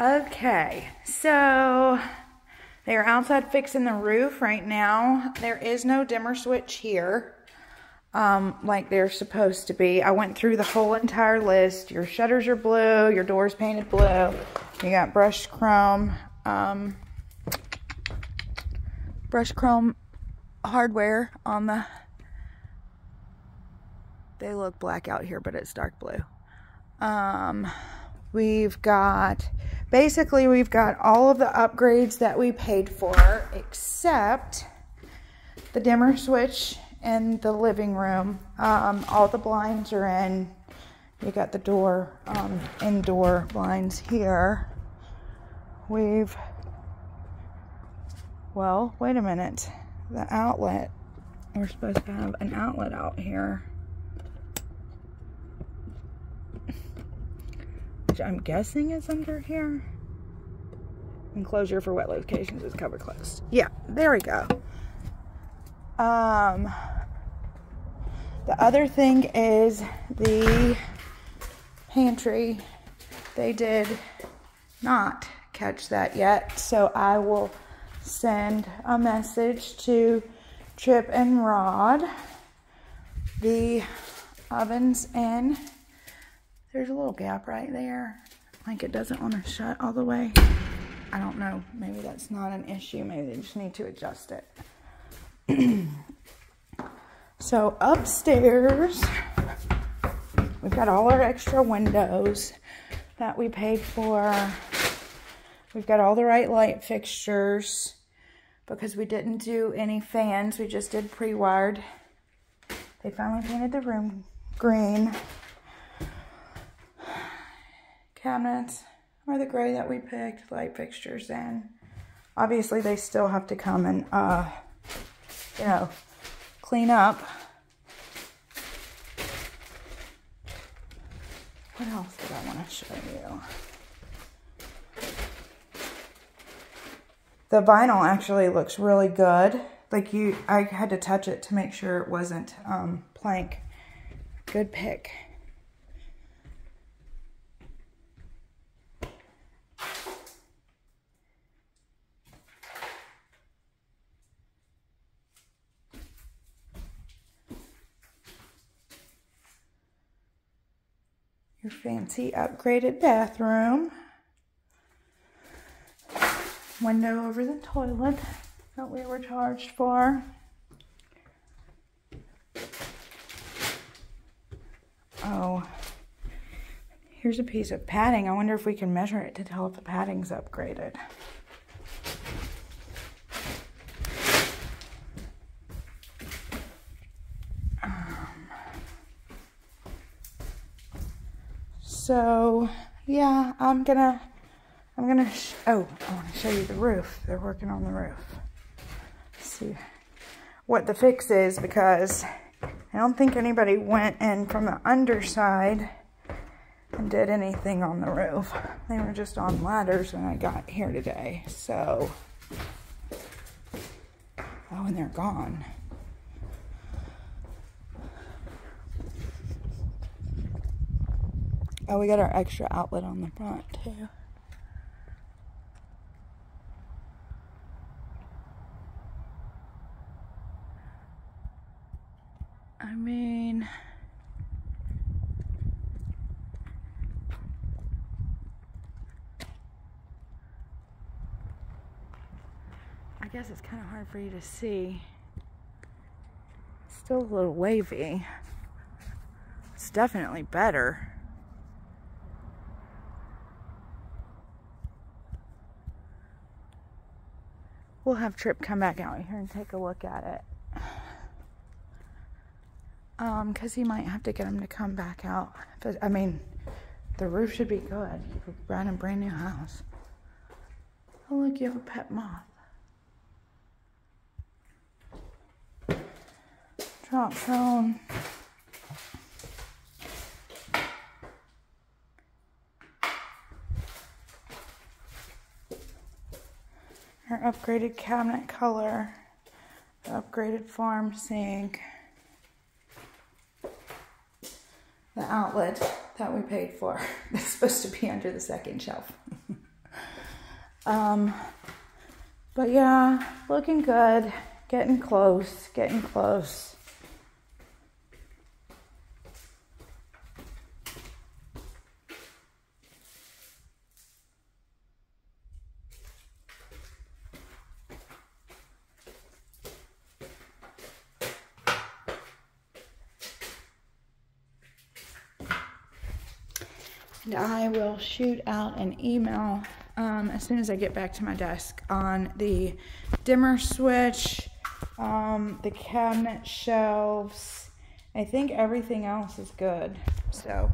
Okay, so they're outside fixing the roof right now. There is no dimmer switch here um, like they're supposed to be. I went through the whole entire list. Your shutters are blue, your doors painted blue. You got brushed chrome, um, brushed chrome hardware on the, they look black out here, but it's dark blue. Um, we've got, basically we've got all of the upgrades that we paid for, except the dimmer switch in the living room. Um, all the blinds are in. You got the door, um, indoor blinds here. We've, well, wait a minute. The outlet, we're supposed to have an outlet out here. Which I'm guessing is under here. Enclosure for wet locations is cover closed. Yeah, there we go. Um, the other thing is the pantry. They did not catch that yet, so I will send a message to Trip and Rod. The oven's in. There's a little gap right there. Like it doesn't want to shut all the way. I don't know. Maybe that's not an issue. Maybe they just need to adjust it. so upstairs, we've got all our extra windows that we paid for. We've got all the right light fixtures because we didn't do any fans. We just did pre-wired. They finally painted the room green. Cabinets are the gray that we picked, light fixtures in. Obviously, they still have to come and uh, you know, clean up. What else did I want to show you? The vinyl actually looks really good. Like you, I had to touch it to make sure it wasn't um, plank. Good pick. Your fancy upgraded bathroom. Window over the toilet that we were charged for. Oh, here's a piece of padding. I wonder if we can measure it to tell if the padding's upgraded. So yeah, I'm gonna, I'm gonna, oh, I wanna show you the roof. They're working on the roof. Let's see what the fix is because I don't think anybody went in from the underside and did anything on the roof. They were just on ladders when I got here today. So, oh, and they're gone. Oh, we got our extra outlet on the front too. I mean, I guess it's kind of hard for you to see. It's still a little wavy. It's definitely better. We'll have Trip come back out here and take a look at it. Um, because he might have to get him to come back out. But, I mean, the roof should be good. You're a brand new house. Oh, look, you have a pet moth. Drop zone. Upgraded cabinet color, upgraded farm sink, the outlet that we paid for. It's supposed to be under the second shelf. Um, but yeah, looking good. Getting close, getting close. And I will shoot out an email um, as soon as I get back to my desk on the dimmer switch, um, the cabinet shelves. I think everything else is good. So.